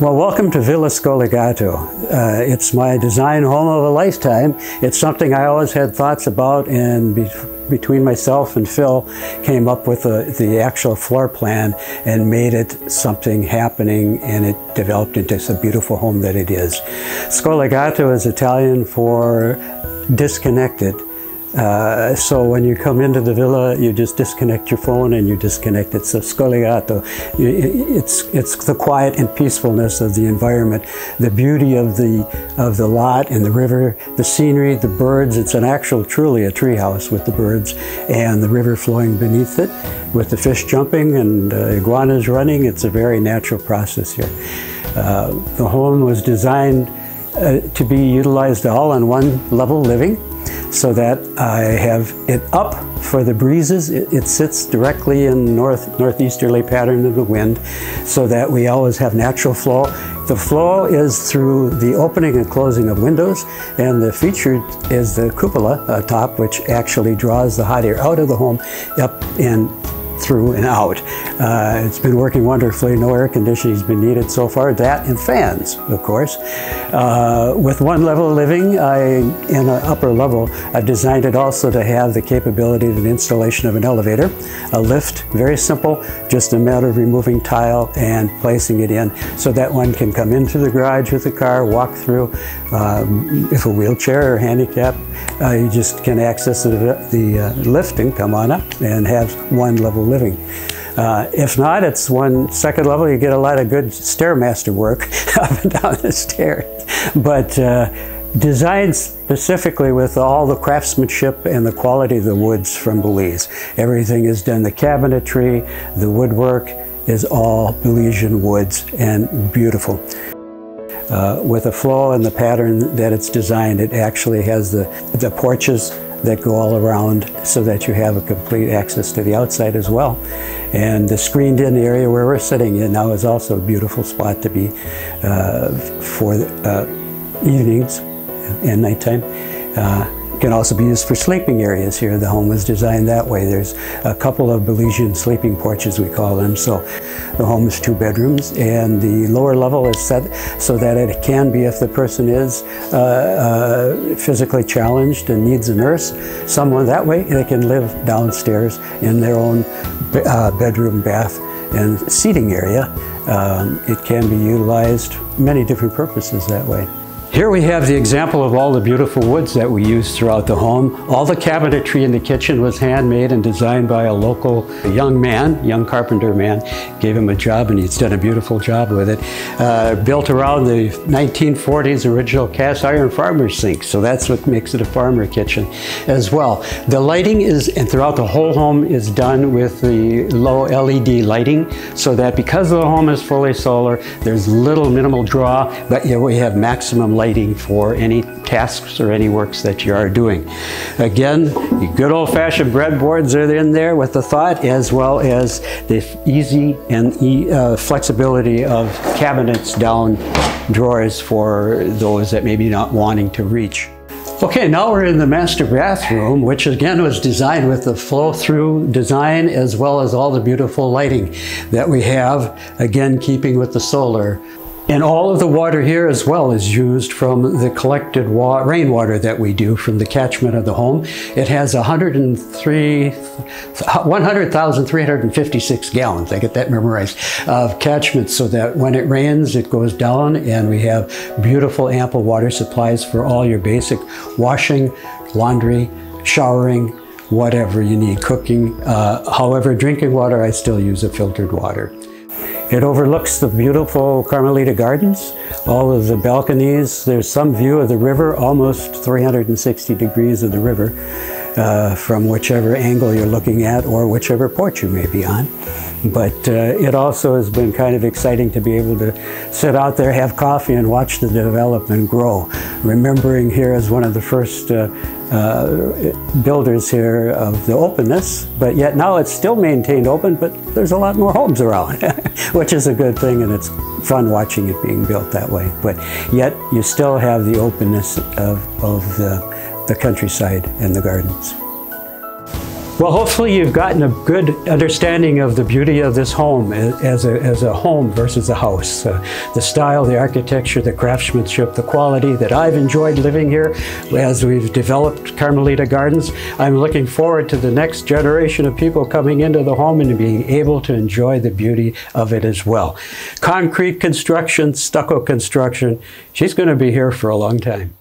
Well, welcome to Villa Scollegato. Uh, it's my design home of a lifetime. It's something I always had thoughts about, and be between myself and Phil came up with a, the actual floor plan and made it something happening, and it developed into a beautiful home that it is. Scollegato is Italian for disconnected. Uh, so when you come into the villa, you just disconnect your phone and you disconnect it. So scollegato, it's it's the quiet and peacefulness of the environment, the beauty of the of the lot and the river, the scenery, the birds. It's an actual, truly a treehouse with the birds and the river flowing beneath it, with the fish jumping and uh, iguanas running. It's a very natural process here. Uh, the home was designed uh, to be utilized all in one level living so that I have it up for the breezes. It, it, sits directly in north northeasterly pattern of the wind so that we always have natural flow. The flow is through the opening and closing of windows and the feature is the cupola uh, atop which actually draws the hot air out of the home up and through and out. Uh, it's been working wonderfully. No air conditioning has been needed so far. That and fans, of course. Uh, with one level living, I, in an upper level, I've designed it also to have the capability of an installation of an elevator, a lift, very simple, just a matter of removing tile and placing it in so that one can come into the garage with a car, walk through. Um, if a wheelchair or handicap, uh, you just can access the, the uh, lift and come on up and have one level living. Uh, if not, it's one second level. You get a lot of good stairmaster work up and down the stairs. But uh, designed specifically with all the craftsmanship and the quality of the woods from Belize. Everything is done. The cabinetry, the woodwork is all Belizean woods and beautiful. Uh, with the flow and the pattern that it's designed, it actually has the, the porches that go all around so that you have a complete access to the outside as well. And the screened in area where we're sitting in now is also a beautiful spot to be uh, for uh, evenings and nighttime. Uh, can also be used for sleeping areas here. The home was designed that way. There's a couple of Belizean sleeping porches, we call them. So the home is two bedrooms, and the lower level is set so that it can be, if the person is uh, uh, physically challenged and needs a nurse, someone that way, they can live downstairs in their own uh, bedroom, bath, and seating area. Um, it can be utilized many different purposes that way. Here we have the example of all the beautiful woods that we use throughout the home. All the cabinetry in the kitchen was handmade and designed by a local young man, young carpenter man. Gave him a job and he's done a beautiful job with it. Uh, built around the 1940s original cast iron farmer's sink, so that's what makes it a farmer kitchen as well. The lighting is, and throughout the whole home is done with the low LED lighting, so that because the home is fully solar, there's little minimal draw, but yet we have maximum lighting for any tasks or any works that you are doing. Again, good old-fashioned breadboards are in there with the thought as well as the easy and e uh, flexibility of cabinets down drawers for those that may be not wanting to reach. Okay, now we're in the master bathroom, which again was designed with the flow-through design as well as all the beautiful lighting that we have, again keeping with the solar. And all of the water here as well is used from the collected rainwater that we do from the catchment of the home. It has 103, 100,356 gallons, I get that memorized, of catchment so that when it rains, it goes down and we have beautiful ample water supplies for all your basic washing, laundry, showering, whatever you need, cooking. Uh, however, drinking water, I still use a filtered water. It overlooks the beautiful Carmelita Gardens, all of the balconies. There's some view of the river, almost 360 degrees of the river uh, from whichever angle you're looking at or whichever porch you may be on. But uh, it also has been kind of exciting to be able to sit out there, have coffee, and watch the development grow. Remembering here as one of the first uh, uh, builders here of the openness, but yet now it's still maintained open, but there's a lot more homes around, which is a good thing, and it's fun watching it being built that way. But yet you still have the openness of, of the, the countryside and the gardens. Well, hopefully you've gotten a good understanding of the beauty of this home as a, as a home versus a house. Uh, the style, the architecture, the craftsmanship, the quality that I've enjoyed living here as we've developed Carmelita Gardens. I'm looking forward to the next generation of people coming into the home and being able to enjoy the beauty of it as well. Concrete construction, stucco construction, she's going to be here for a long time.